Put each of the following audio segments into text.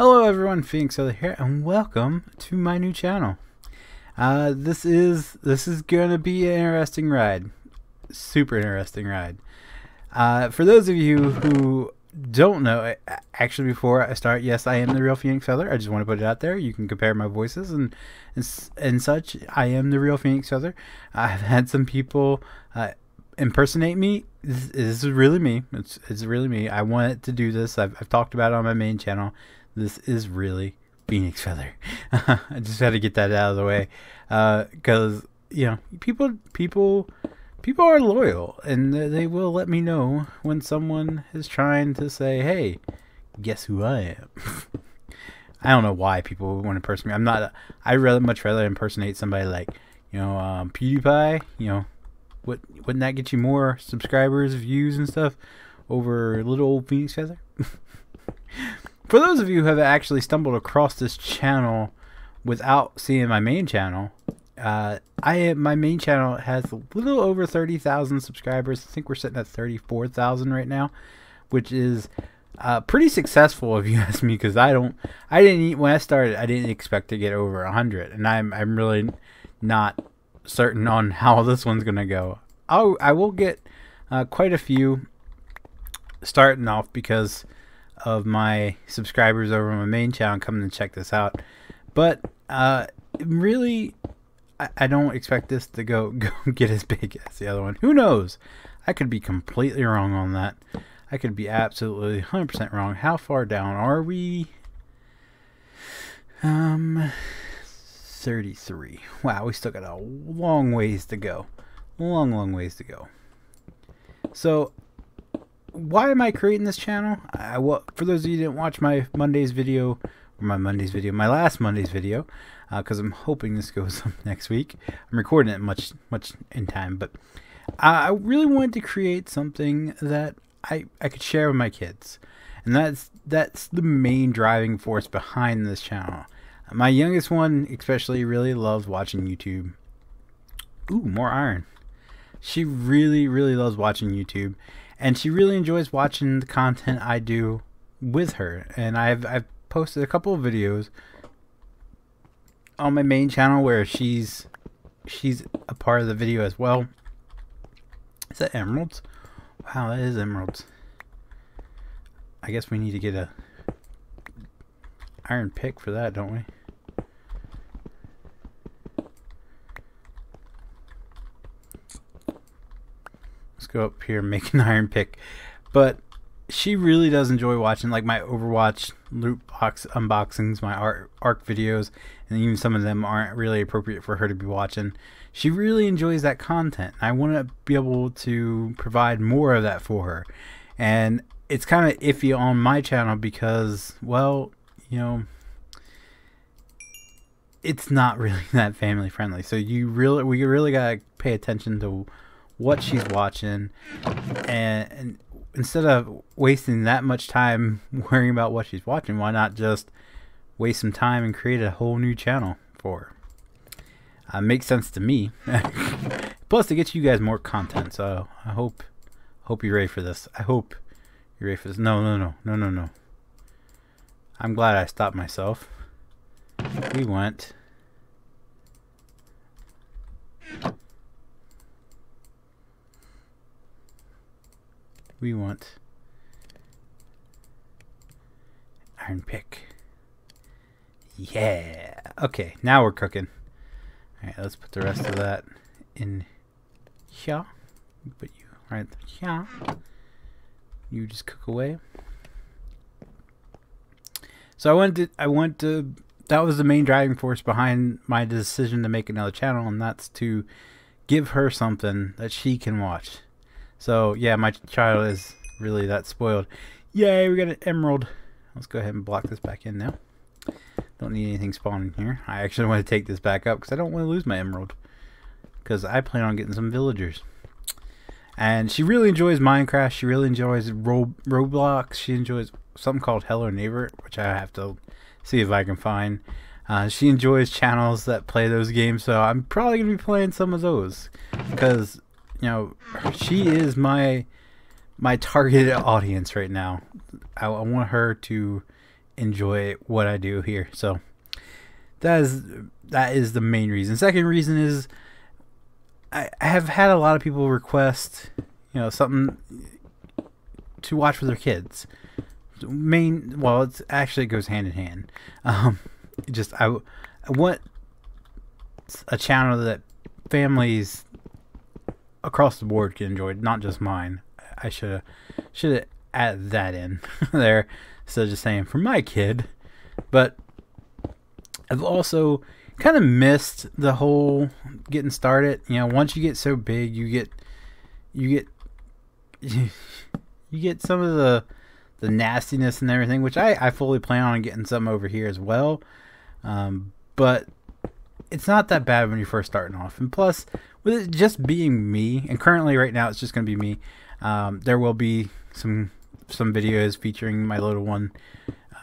Hello everyone, Feenix Feather here, and welcome to my new channel. Uh, this is this is gonna be an interesting ride, super interesting ride. Uh, for those of you who don't know, actually, before I start, yes, I am the real Feenix Feather. I just want to put it out there. You can compare my voices and and, and such. I am the real Feenix Feather. I've had some people uh, impersonate me. This, this, is really me. It's it's really me. I wanted to do this. I've, I've talked about it on my main channel. This is really Feenix Feather. I just had to get that out of the way because uh, you know people people people are loyal and they will let me know when someone is trying to say, "Hey, guess who I am." I don't know why people want to impersonate me. I'm not. I rather much rather impersonate somebody like you know um, PewDiePie. You know, what wouldn't that get you more subscribers, views, and stuff over little old Feenix Feather? For those of you who have actually stumbled across this channel without seeing my main channel, uh, I my main channel has a little over thirty thousand subscribers. I think we're sitting at thirty four thousand right now, which is uh, pretty successful if you ask me. Because I don't, I didn't when I started. I didn't expect to get over hundred, and I'm I'm really not certain on how this one's gonna go. I'll I will get uh, quite a few starting off because of my subscribers over my main channel coming to check this out. But uh, really, I, I don't expect this to go, go get as big as the other one. Who knows? I could be completely wrong on that. I could be absolutely 100% wrong. How far down are we? Um, 33. Wow, we still got a long ways to go. Long, long ways to go. So, why am I creating this channel? I, well, for those of you didn't watch my Monday's video, or my Monday's video, my last Monday's video, because uh, I'm hoping this goes up next week. I'm recording it much, much in time, but I really wanted to create something that I, I could share with my kids, and that's that's the main driving force behind this channel. My youngest one, especially, really loves watching YouTube. Ooh, more iron. She really, really loves watching YouTube and she really enjoys watching the content I do with her. And I've I've posted a couple of videos on my main channel where she's she's a part of the video as well. Is that emeralds? Wow, that is emeralds. I guess we need to get a iron pick for that, don't we? Go up here and make an iron pick. But she really does enjoy watching like my Overwatch loot box unboxings, my art arc videos, and even some of them aren't really appropriate for her to be watching. She really enjoys that content. I want to be able to provide more of that for her. And it's kind of iffy on my channel because, well, you know, it's not really that family friendly. So you really, we really gotta pay attention to what she's watching, and, and instead of wasting that much time worrying about what she's watching, why not just waste some time and create a whole new channel for her? Uh, makes sense to me. Plus, it gets you guys more content. So I hope hope you're ready for this. I hope you're ready for this. No, no, no, no, no, no. I'm glad I stopped myself. We went. We want iron pick. Yeah. Okay, now we're cooking. Alright, let's put the rest of that in here. Put you right here. You just cook away. So I wanted to I went to that was the main driving force behind my decision to make another channel and that's to give her something that she can watch. So yeah, my child is really that spoiled. Yay, we got an emerald. Let's go ahead and block this back in now. Don't need anything spawning here. I actually want to take this back up because I don't want to lose my emerald. Because I plan on getting some villagers. And she really enjoys Minecraft. She really enjoys Ro Roblox. She enjoys something called Hello Neighbor, which I have to see if I can find. Uh, she enjoys channels that play those games, so I'm probably going to be playing some of those. Because you know, she is my my targeted audience right now. I, I want her to enjoy what I do here. So that is that is the main reason. Second reason is I, I have had a lot of people request, you know, something to watch with their kids. Main, well, it's actually it goes hand in hand. Um, just I, I want a channel that families across the board can enjoy, not just mine. I should have should have that in there of just saying for my kid. But I've also kind of missed the whole getting started. You know, once you get so big, you get you get you get some of the the nastiness and everything, which I, I fully plan on getting some over here as well. Um, but it's not that bad when you're first starting off. And plus, with it just being me, and currently right now it's just going to be me. Um, there will be some some videos featuring my little one.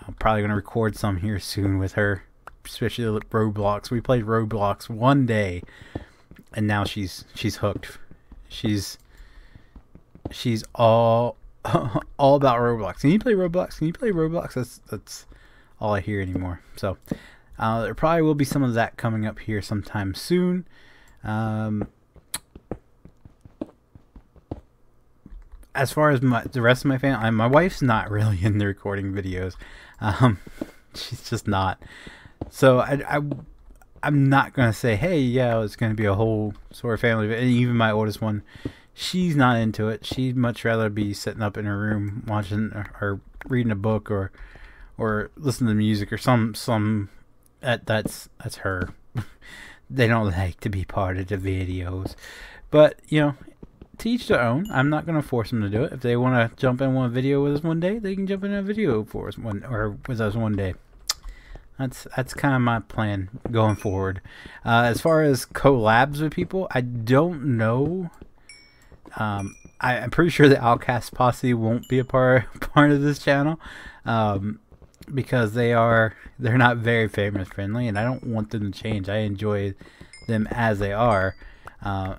I'm probably going to record some here soon with her, especially Roblox. We played Roblox one day, and now she's she's hooked. She's she's all all about Roblox. Can you play Roblox? Can you play Roblox? That's that's all I hear anymore. So uh, there probably will be some of that coming up here sometime soon. Um, as far as my, the rest of my family, my wife's not really into recording videos. Um, she's just not. So I, I, I'm not gonna say, hey, yeah, it's gonna be a whole sort of family. And even my oldest one, she's not into it. She'd much rather be sitting up in her room watching or reading a book or or listening to music or some some that that's that's her. they don't like to be part of the videos, but you know, teach their own. I'm not gonna force them to do it. If they want to jump in one video with us one day, they can jump in a video for us one or with us one day. That's that's kind of my plan going forward. Uh, as far as collabs with people, I don't know um, I, am pretty sure the Outcast Posse won't be a part part of this channel um, because they are they're not very famous friendly, and I don't want them to change. I enjoy them as they are, uh,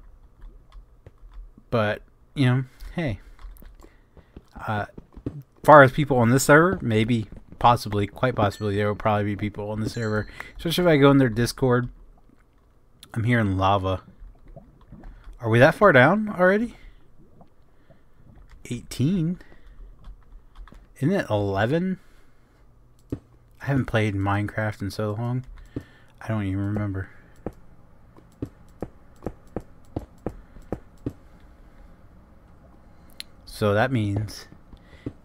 but you know, hey, uh, far as people on this server, maybe, possibly, quite possibly, there will probably be people on the server, especially if I go in their Discord. I'm hearing lava. Are we that far down already? 18? Isn't it 11? I haven't played Minecraft in so long. I don't even remember. So that means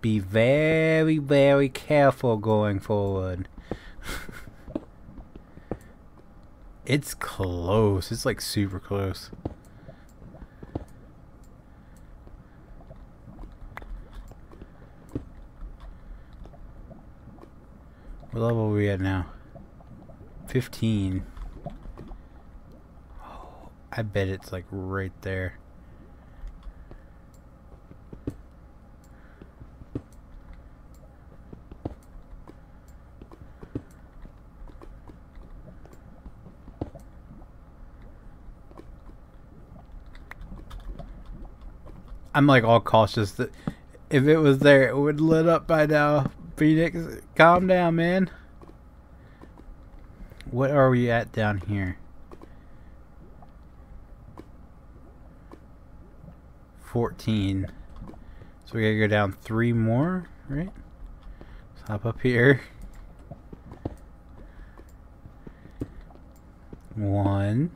be very, very careful going forward. it's close. It's like super close. What level are we at now? 15. Oh, I bet it's like right there. I'm like all cautious that if it was there, it would lit up by now. Feenix, calm down, man. What are we at down here? 14. So we gotta go down three more, right? Let's hop up here. One.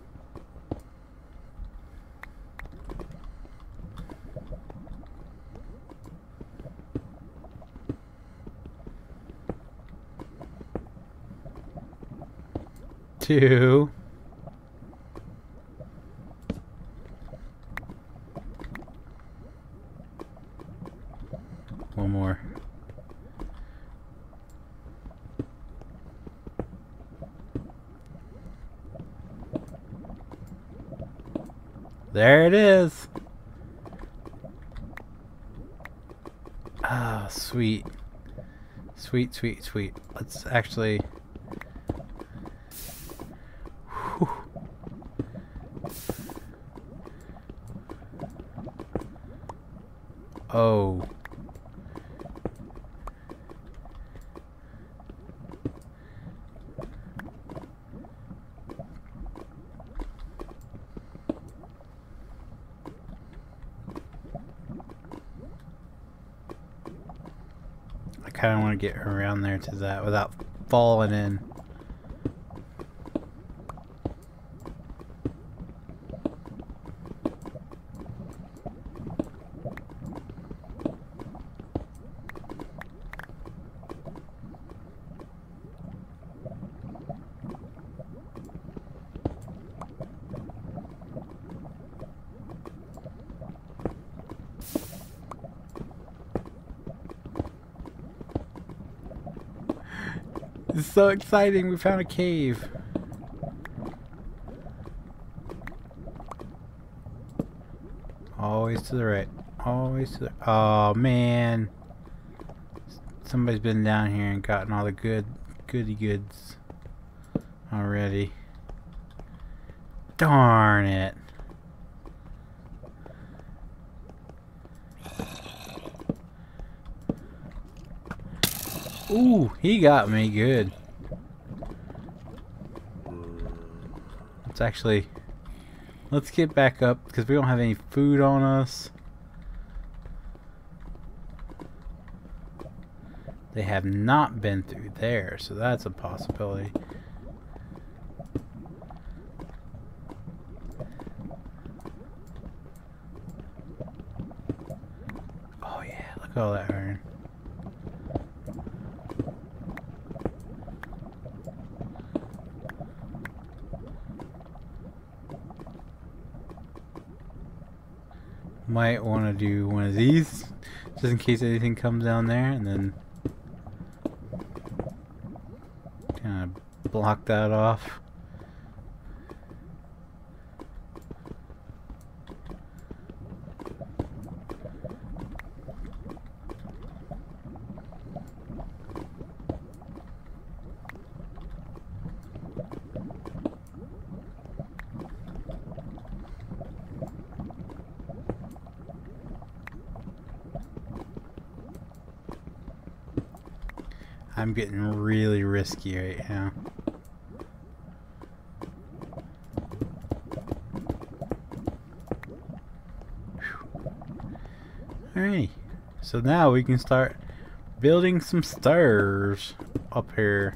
Two. One more. There it is. Ah, sweet. Sweet, sweet, sweet. Let's actually... Oh. I kind of want to get around there to that without falling in. So exciting. We found a cave. Always to the right. Always to the... Oh, man. Somebody's been down here and gotten all the good goody goods already. Darn it. Ooh, he got me good. Let's actually let's get back up because we don't have any food on us. They have not been through there, so that's a possibility. Oh yeah, look at all that iron. Might want to do one of these, just in case anything comes down there, and then kind of block that off. I'm getting really risky right now. Alrighty, so now we can start building some stairs up here.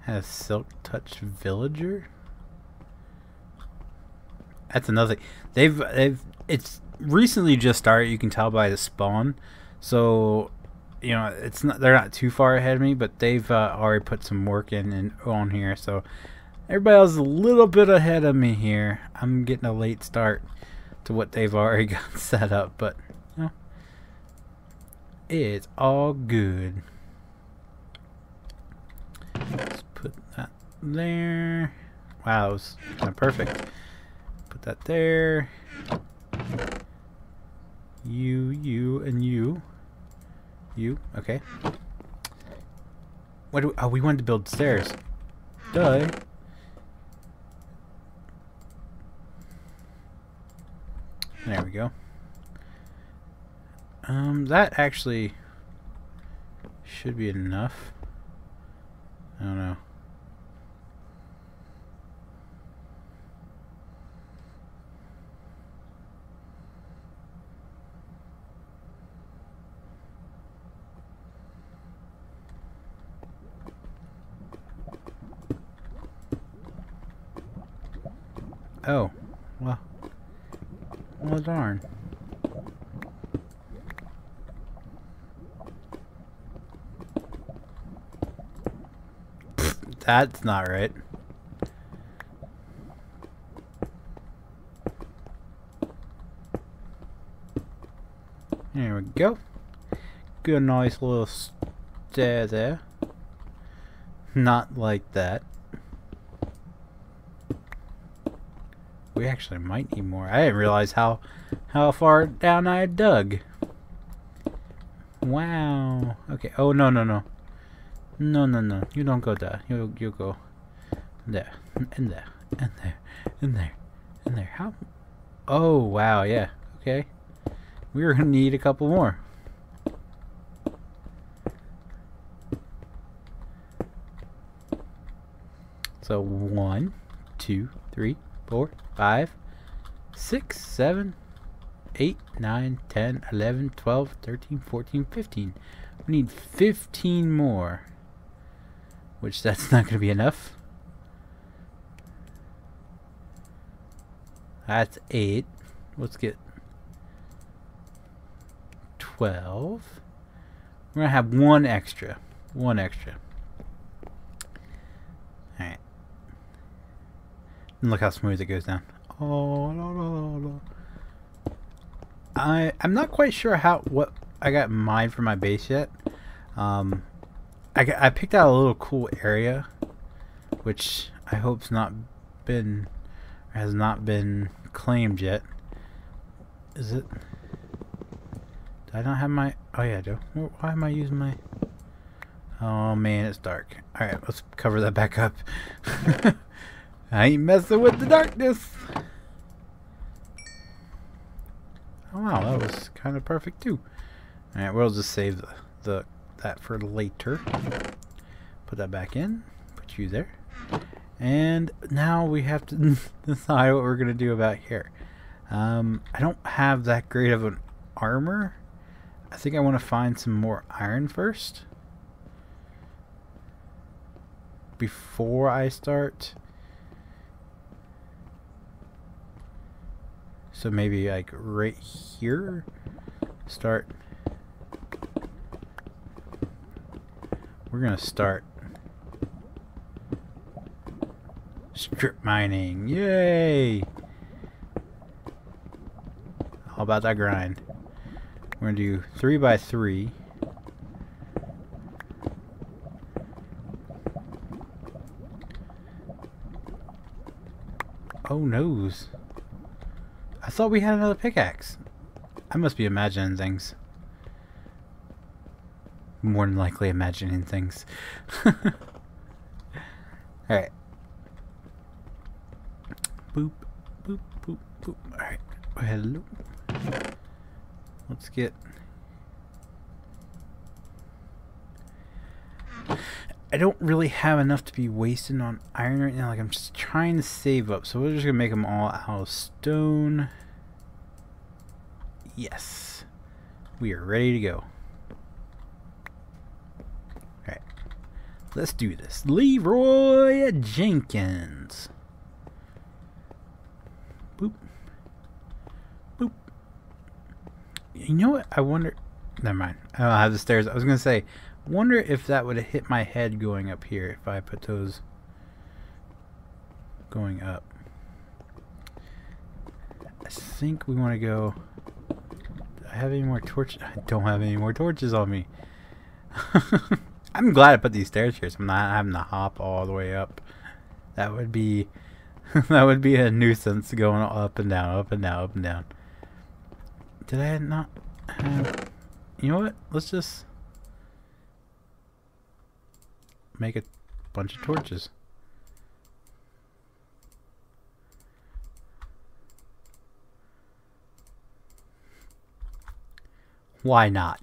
Has Silk Touch Villager? That's another thing. They've they've it's recently just started. You can tell by the spawn. So, you know, it's not they're not too far ahead of me, but they've uh, already put some work in and on here. So, everybody else is a little bit ahead of me here. I'm getting a late start to what they've already got set up, but you know, it's all good. Let's put that there. Wow, it was kind of perfect. Put that there. You, you, and you. You, okay. What do we, oh, we wanted to build stairs. Duh. There we go. Um, that actually should be enough. I don't know. Oh, well, well darn. That's not right. There we go. Good nice little stair there. Not like that. We actually might need more. I didn't realize how how far down I dug. Wow. Okay. Oh no no no. No no no. You don't go there. You you go there and there and there and there and there. How? Oh wow. Yeah. Okay. We're gonna need a couple more. So one, two, three, four, five, six, seven, 8, 9, 10, 11, 12, 13, 14, 15. We need 15 more. Which that's not going to be enough. That's 8. Let's get 12. We're going to have one extra. One extra. Alright. And look how smooth it goes down. Oh, la, la, la, I I'm not quite sure how what I got in mind for my base yet. Um, I I picked out a little cool area, which I hope's not been has not been claimed yet. Is it? I Do I not have my? Oh yeah, I do. Why am I using my? Oh man, it's dark. All right, let's cover that back up. I ain't messing with the darkness. Oh wow, that was kind of perfect too. Alright, we'll just save the, the that for later. Put that back in. Put you there. And now we have to decide what we're going to do about here. Um, I don't have that great of an armor. I think I want to find some more iron first. Before I start So maybe like right here, start. We're gonna start strip mining. Yay! How about that grind? We're gonna do three by three. Oh noes. Thought we had another pickaxe. I must be imagining things. More than likely imagining things. Alright. Boop, boop, boop, boop. Alright. Hello. Let's get... I don't really have enough to be wasting on iron right now. Like, I'm just trying to save up. So we're just going to make them all out of stone. Yes. We are ready to go. Alright. Let's do this. Leroy Jenkins. Boop. Boop. You know what? I wonder... Never mind. I don't have the stairs. I was going to say... Wonder if that would have hit my head going up here if I put those going up. I think we want to go. I have any more torches? I don't have any more torches on me. I'm glad I put these stairs here so I'm not having to hop all the way up. That would be that would be a nuisance going up and down, up and down, up and down. Did I not have you know what? Let's just make a bunch of torches. Why not?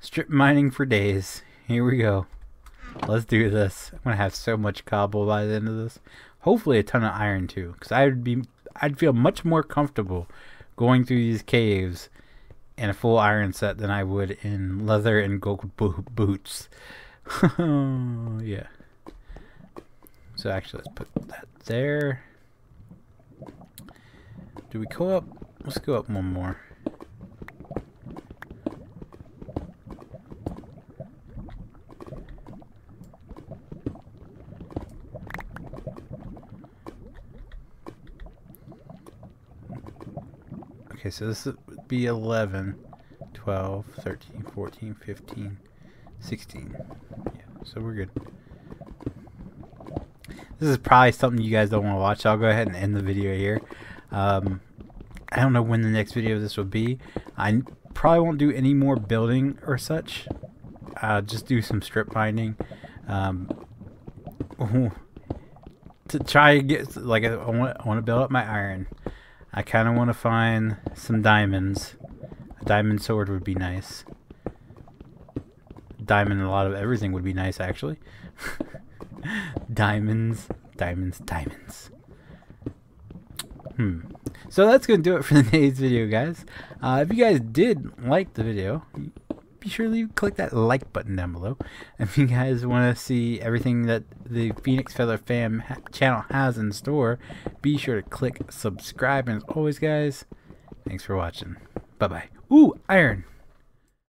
Strip mining for days. Here we go. Let's do this. I'm gonna have so much cobble by the end of this. Hopefully a ton of iron too, because I would be, I'd feel much more comfortable going through these caves in a full iron set than I would in leather and gold bo boots. yeah. So actually, let's put that there. Do we go up? Let's go up one more. So this would be 11, 12, 13, 14, 15, 16. Yeah, so we're good. This is probably something you guys don't want to watch. I'll go ahead and end the video here. Um, I don't know when the next video of this will be. I probably won't do any more building or such. I'll just do some strip mining. Um, to try to get, like, I want, I want to build up my iron. I kind of want to find some diamonds. A diamond sword would be nice diamond a lot of everything would be nice actually. diamonds, diamonds, diamonds. Hmm. So that's going to do it for today's video, guys. Uh, if you guys did like the video, be sure to click that like button down below. If you guys want to see everything that the Feenix Feather Fam ha channel has in store, be sure to click subscribe. And as always, guys, thanks for watching. Bye bye. Ooh, iron.